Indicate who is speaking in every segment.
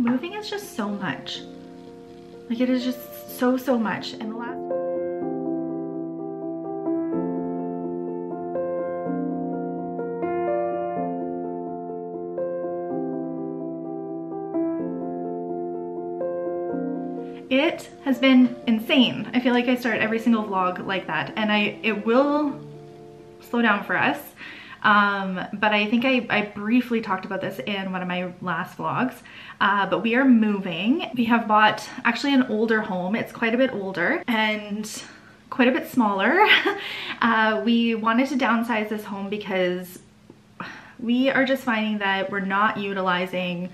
Speaker 1: moving is just so much. Like it is just so, so much. And the last it has been insane. I feel like I start every single vlog like that and I it will slow down for us. Um, but I think I, I, briefly talked about this in one of my last vlogs, uh, but we are moving. We have bought actually an older home. It's quite a bit older and quite a bit smaller. uh, we wanted to downsize this home because we are just finding that we're not utilizing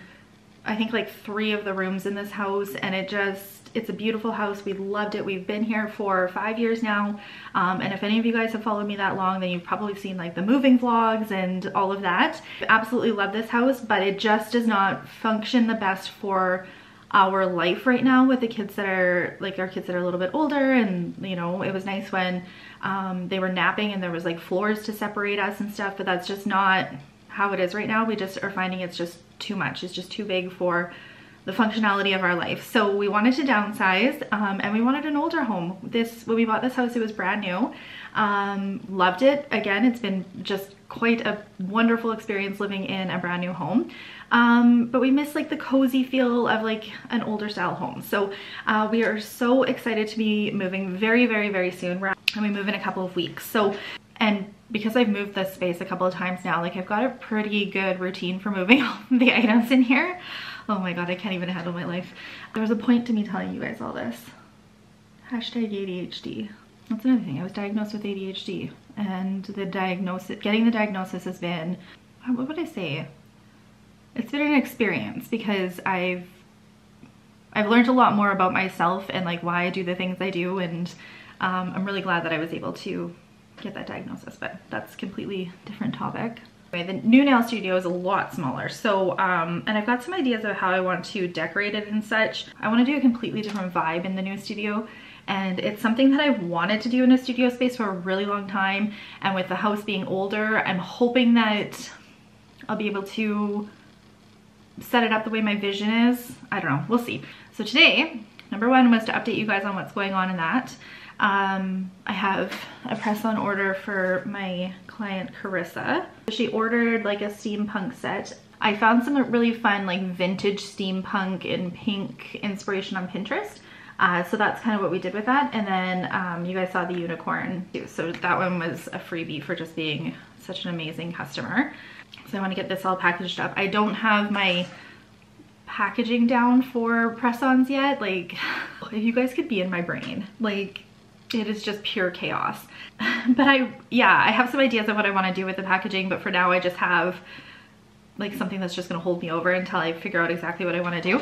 Speaker 1: I think like three of the rooms in this house and it just it's a beautiful house. We loved it. We've been here for five years now. Um, and if any of you guys have followed me that long, then you've probably seen like the moving vlogs and all of that. absolutely love this house, but it just does not function the best for our life right now with the kids that are like our kids that are a little bit older and you know it was nice when um, they were napping and there was like floors to separate us and stuff but that's just not how it is right now we just are finding it's just too much it's just too big for the functionality of our life. So we wanted to downsize um, and we wanted an older home. This When we bought this house, it was brand new. Um, loved it. Again, it's been just quite a wonderful experience living in a brand new home. Um, but we miss like the cozy feel of like an older style home. So uh, we are so excited to be moving very, very, very soon. We're, and we move in a couple of weeks. So, and because I've moved this space a couple of times now, like I've got a pretty good routine for moving all the items in here. Oh my god, I can't even handle my life. There was a point to me telling you guys all this. Hashtag ADHD. That's another thing. I was diagnosed with ADHD and the diagnosis, getting the diagnosis has been, what would I say? It's been an experience because I've I've learned a lot more about myself and like why I do the things I do and um, I'm really glad that I was able to get that diagnosis, but that's completely different topic. The new nail studio is a lot smaller. So, um, and I've got some ideas of how I want to decorate it and such. I want to do a completely different vibe in the new studio. And it's something that I've wanted to do in a studio space for a really long time. And with the house being older, I'm hoping that I'll be able to set it up the way my vision is. I don't know, we'll see. So today, number one was to update you guys on what's going on in that. Um, I have a press on order for my client Carissa. She ordered like a steampunk set. I found some really fun like vintage steampunk in pink inspiration on Pinterest. Uh, so that's kind of what we did with that. And then um, you guys saw the unicorn too. So that one was a freebie for just being such an amazing customer. So I want to get this all packaged up. I don't have my packaging down for press-ons yet. Like, if you guys could be in my brain, like it is just pure chaos. but I, yeah, I have some ideas of what I want to do with the packaging, but for now I just have like something that's just gonna hold me over until I figure out exactly what I wanna do.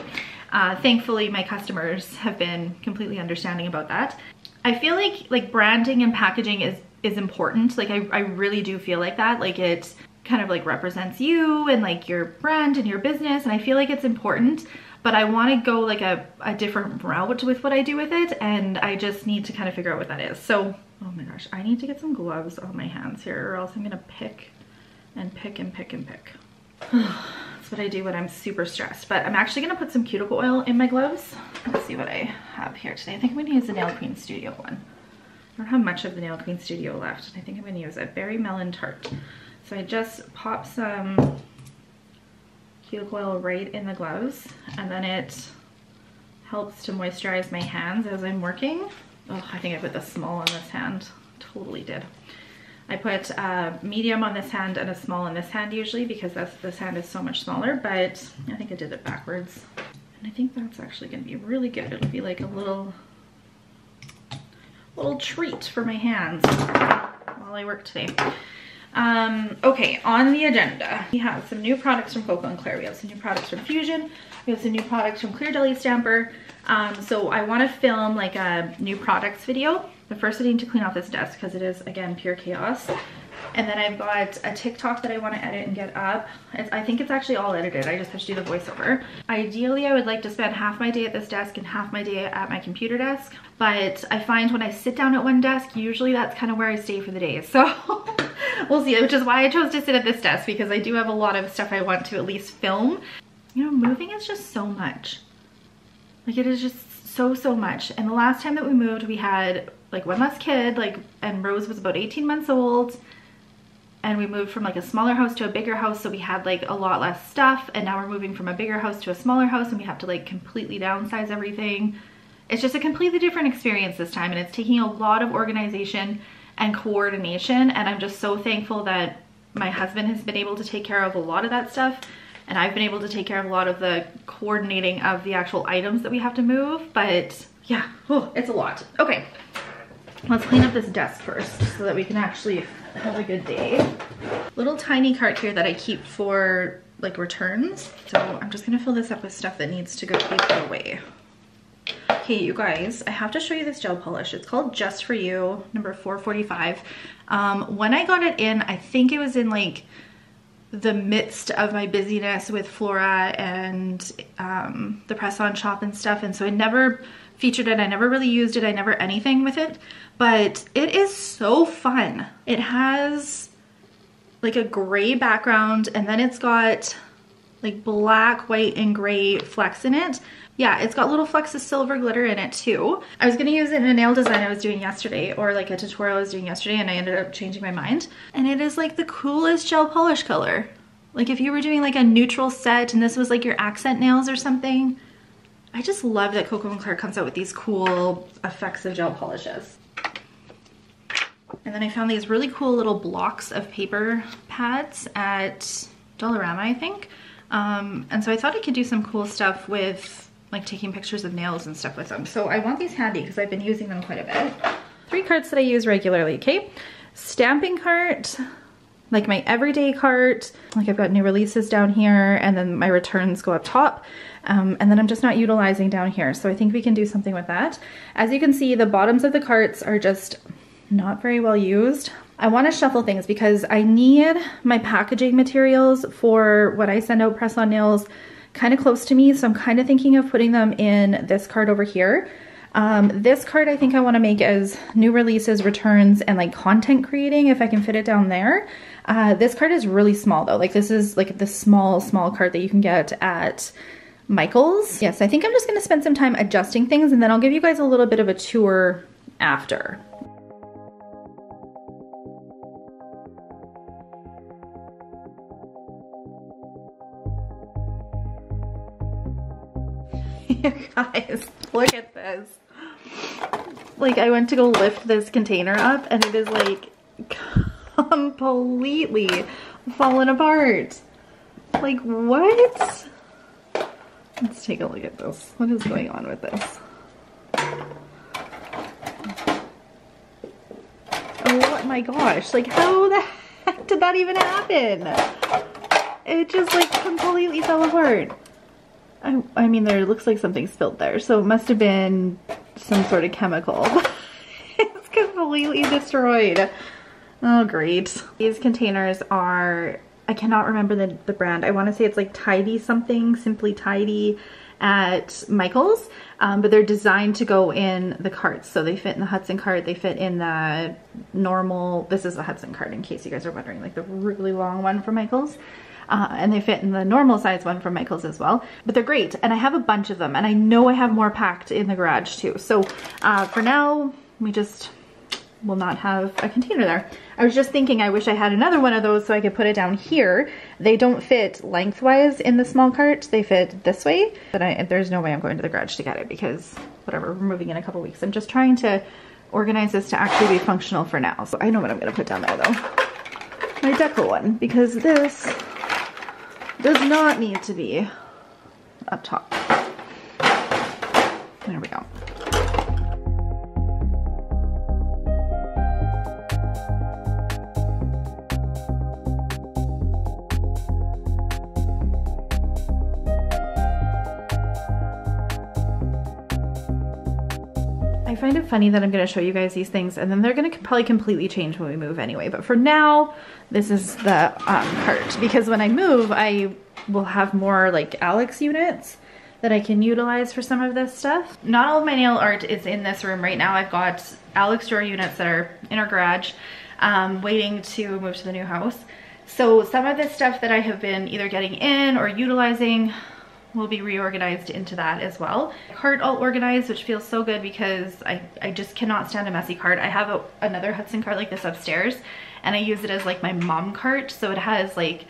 Speaker 1: Uh, thankfully, my customers have been completely understanding about that. I feel like like branding and packaging is is important. Like I, I really do feel like that. Like it kind of like represents you and like your brand and your business. And I feel like it's important but I want to go like a, a different route with what I do with it and I just need to kind of figure out what that is. So, oh my gosh, I need to get some gloves on my hands here or else I'm gonna pick and pick and pick and pick. That's what I do when I'm super stressed. But I'm actually gonna put some cuticle oil in my gloves. Let's see what I have here today. I think I'm gonna use the Nail Queen Studio one. I don't have much of the Nail Queen Studio left. I think I'm gonna use a Berry Melon Tart. So I just pop some cuticle oil right in the gloves and then it helps to moisturize my hands as I'm working. Oh, I think I put the small on this hand. Totally did. I put a medium on this hand and a small on this hand usually because this, this hand is so much smaller, but I think I did it backwards. And I think that's actually gonna be really good. It'll be like a little, little treat for my hands while I work today. Um, okay, on the agenda, we have some new products from Coco & Claire. We have some new products from Fusion. We have some new products from Clear Jelly Stamper. Um, so I want to film like a new products video. But first I need to clean off this desk because it is, again, pure chaos. And then I've got a TikTok that I want to edit and get up. It's, I think it's actually all edited. I just have to do the voiceover. Ideally, I would like to spend half my day at this desk and half my day at my computer desk. But I find when I sit down at one desk, usually that's kind of where I stay for the day. So we'll see, which is why I chose to sit at this desk because I do have a lot of stuff I want to at least film. you know, moving is just so much. Like it is just so, so much. And the last time that we moved, we had like one less kid, like, and Rose was about 18 months old. And we moved from like a smaller house to a bigger house. So we had like a lot less stuff. And now we're moving from a bigger house to a smaller house and we have to like completely downsize everything. It's just a completely different experience this time. And it's taking a lot of organization and coordination. And I'm just so thankful that my husband has been able to take care of a lot of that stuff and I've been able to take care of a lot of the coordinating of the actual items that we have to move, but yeah, oh, it's a lot. Okay, let's clean up this desk first so that we can actually have a good day. Little tiny cart here that I keep for like returns. So I'm just gonna fill this up with stuff that needs to go be put away. Okay, you guys, I have to show you this gel polish. It's called Just For You, number 445. Um, when I got it in, I think it was in like the midst of my busyness with Flora and um, the press on shop and stuff. And so I never featured it. I never really used it. I never anything with it, but it is so fun. It has like a gray background and then it's got like black, white, and gray flecks in it. Yeah, it's got little flecks of silver glitter in it too. I was gonna use it in a nail design I was doing yesterday or like a tutorial I was doing yesterday and I ended up changing my mind. And it is like the coolest gel polish color. Like if you were doing like a neutral set and this was like your accent nails or something, I just love that Coco & Clark comes out with these cool effects of gel polishes. And then I found these really cool little blocks of paper pads at Dollarama, I think. Um, and so I thought I could do some cool stuff with like taking pictures of nails and stuff with them. So I want these handy because I've been using them quite a bit. Three carts that I use regularly, okay? Stamping cart, like my everyday cart, like I've got new releases down here and then my returns go up top. Um, and then I'm just not utilizing down here. So I think we can do something with that. As you can see, the bottoms of the carts are just not very well used. I want to shuffle things because I need my packaging materials for what I send out press on nails kind of close to me. So I'm kind of thinking of putting them in this card over here. Um, this card I think I want to make as new releases, returns, and like content creating if I can fit it down there. Uh, this card is really small though. Like this is like the small, small card that you can get at Michael's. Yes, I think I'm just going to spend some time adjusting things and then I'll give you guys a little bit of a tour after. you guys, look at this. Like I went to go lift this container up and it is like completely fallen apart. Like what? Let's take a look at this. What is going on with this? Oh my gosh, like how the heck did that even happen? It just like completely fell apart. I, I mean, there looks like something spilled there, so it must have been some sort of chemical. it's completely destroyed. Oh, great. These containers are, I cannot remember the, the brand. I want to say it's like Tidy something, Simply Tidy at Michael's, um, but they're designed to go in the carts. So they fit in the Hudson cart, they fit in the normal, this is the Hudson cart in case you guys are wondering, like the really long one for Michael's. Uh, and they fit in the normal size one from Michaels as well. But they're great, and I have a bunch of them, and I know I have more packed in the garage too. So uh, for now, we just will not have a container there. I was just thinking I wish I had another one of those so I could put it down here. They don't fit lengthwise in the small cart, they fit this way, but I, there's no way I'm going to the garage to get it because whatever, we're moving in a couple weeks. I'm just trying to organize this to actually be functional for now. So I know what I'm gonna put down there though. My deco one, because this does not need to be up top. There we go. Find it funny that I'm gonna show you guys these things and then they're gonna probably completely change when we move anyway. But for now, this is the um, cart because when I move, I will have more like Alex units that I can utilize for some of this stuff. Not all of my nail art is in this room right now. I've got Alex drawer units that are in our garage um, waiting to move to the new house. So some of this stuff that I have been either getting in or utilizing will be reorganized into that as well. Cart all organized, which feels so good because I, I just cannot stand a messy cart. I have a, another Hudson cart like this upstairs and I use it as like my mom cart. So it has like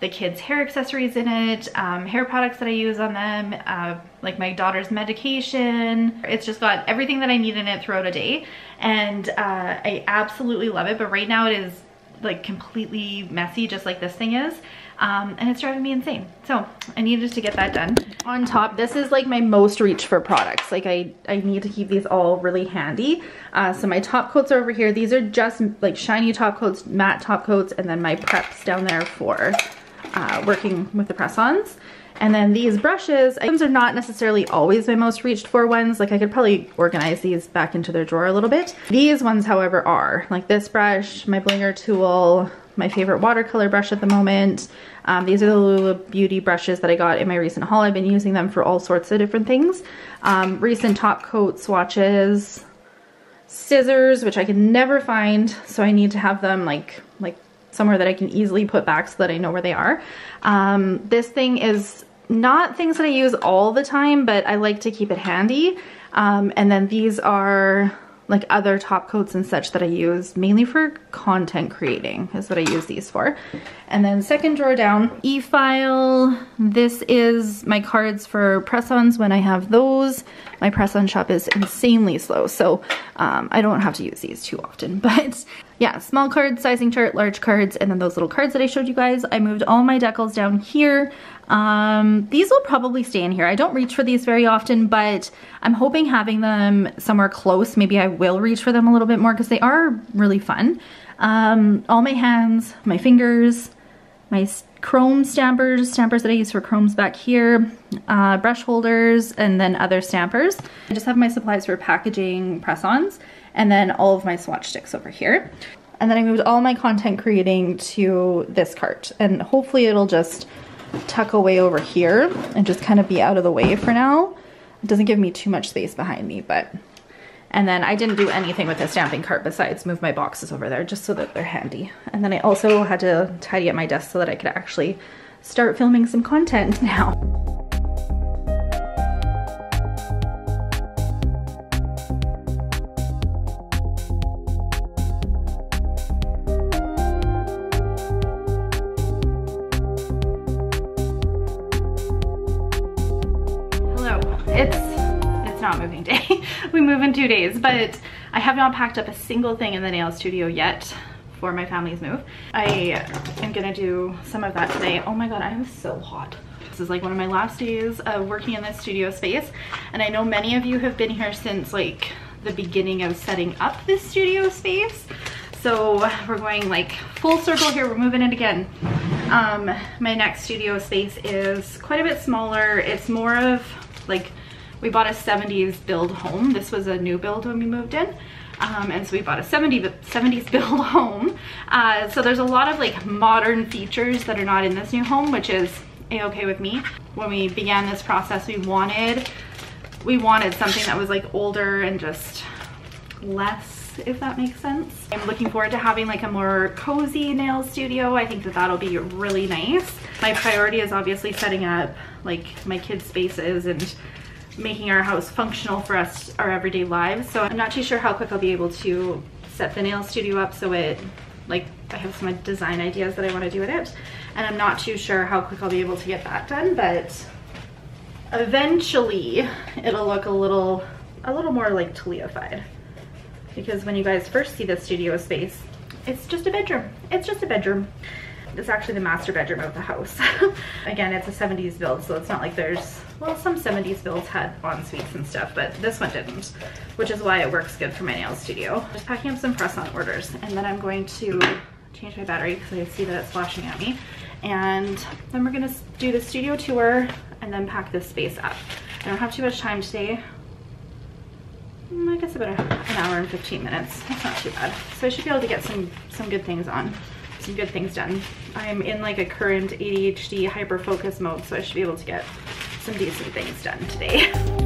Speaker 1: the kids hair accessories in it, um, hair products that I use on them, uh, like my daughter's medication. It's just got everything that I need in it throughout a day. And uh, I absolutely love it. But right now it is like completely messy, just like this thing is um, and it's driving me insane. So I needed to get that done. On top, this is like my most reach for products. Like I, I need to keep these all really handy. Uh, so my top coats are over here. These are just like shiny top coats, matte top coats, and then my preps down there for uh, working with the press-ons. And then these brushes, items are not necessarily always my most reached for ones. Like I could probably organize these back into their drawer a little bit. These ones, however, are like this brush, my blinger tool, my favorite watercolor brush at the moment. Um, these are the Lula Beauty brushes that I got in my recent haul. I've been using them for all sorts of different things. Um, recent top coat swatches, scissors, which I can never find, so I need to have them like like somewhere that I can easily put back so that I know where they are. Um, this thing is not things that I use all the time, but I like to keep it handy. Um, and then these are like other top coats and such that I use mainly for content creating is what I use these for. And then second drawer down, e-file. This is my cards for press-ons when I have those. My press-on shop is insanely slow, so um, I don't have to use these too often. But yeah, small cards, sizing chart, large cards, and then those little cards that I showed you guys. I moved all my decals down here. Um, these will probably stay in here. I don't reach for these very often, but I'm hoping having them somewhere close, maybe I will reach for them a little bit more because they are really fun. Um, all my hands, my fingers, my chrome stampers, stampers that I use for chromes back here, uh, brush holders, and then other stampers. I just have my supplies for packaging press-ons, and then all of my swatch sticks over here. And then I moved all my content creating to this cart, and hopefully it'll just tuck away over here and just kind of be out of the way for now. It doesn't give me too much space behind me, but... And then I didn't do anything with the stamping cart besides move my boxes over there just so that they're handy. And then I also had to tidy up my desk so that I could actually start filming some content now. we move in two days, but I have not packed up a single thing in the nail studio yet for my family's move. I am gonna do some of that today. Oh my God, I am so hot. This is like one of my last days of working in this studio space. And I know many of you have been here since like the beginning of setting up this studio space. So we're going like full circle here, we're moving it again. Um, my next studio space is quite a bit smaller. It's more of like we bought a 70s build home. This was a new build when we moved in. Um, and so we bought a 70, 70s build home. Uh, so there's a lot of like modern features that are not in this new home, which is a-okay with me. When we began this process, we wanted, we wanted something that was like older and just less, if that makes sense. I'm looking forward to having like a more cozy nail studio. I think that that'll be really nice. My priority is obviously setting up like my kids' spaces and making our house functional for us, our everyday lives. So I'm not too sure how quick I'll be able to set the nail studio up so it, like, I have some design ideas that I want to do with it. And I'm not too sure how quick I'll be able to get that done, but eventually it'll look a little, a little more like Talia-fied. Because when you guys first see the studio space, it's just a bedroom. It's just a bedroom. It's actually the master bedroom of the house. Again, it's a 70s build, so it's not like there's, well, some 70s builds had en suites and stuff, but this one didn't, which is why it works good for my nail studio. Just packing up some press-on orders, and then I'm going to change my battery because I see that it's flashing at me. And then we're gonna do the studio tour and then pack this space up. I don't have too much time today. Mm, I guess about an hour and 15 minutes. That's not too bad. So I should be able to get some, some good things on some good things done. I'm in like a current ADHD hyper focus mode, so I should be able to get some decent things done today.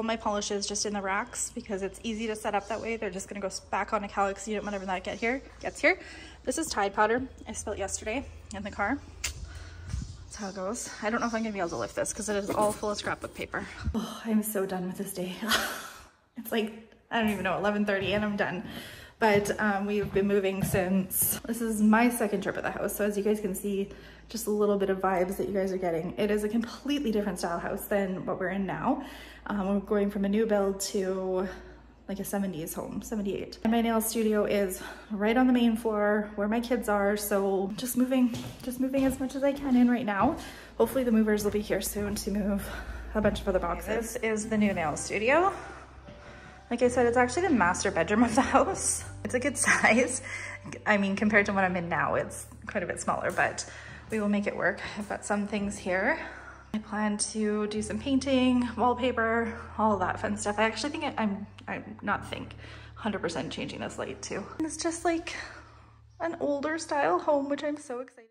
Speaker 1: all my polishes just in the racks because it's easy to set up that way. They're just gonna go back on a Kallax unit whenever that get here, gets here. This is Tide powder I spilled yesterday in the car. That's how it goes. I don't know if I'm gonna be able to lift this because it is all full of scrapbook paper. Oh, I'm so done with this day. it's like, I don't even know, 11.30 and I'm done. But um, we've been moving since, this is my second trip at the house. So as you guys can see, just a little bit of vibes that you guys are getting. It is a completely different style house than what we're in now. Um, we're going from a new build to like a 70s home, 78. And my nail studio is right on the main floor where my kids are. So just moving, just moving as much as I can in right now. Hopefully the movers will be here soon to move a bunch of other boxes. This is the new nail studio. Like I said, it's actually the master bedroom of the house. It's a good size. I mean, compared to what I'm in now, it's quite a bit smaller, but we will make it work. I've got some things here. I plan to do some painting, wallpaper, all that fun stuff. I actually think I'm, I'm not think, 100% changing this light too. And it's just like an older style home, which I'm so excited.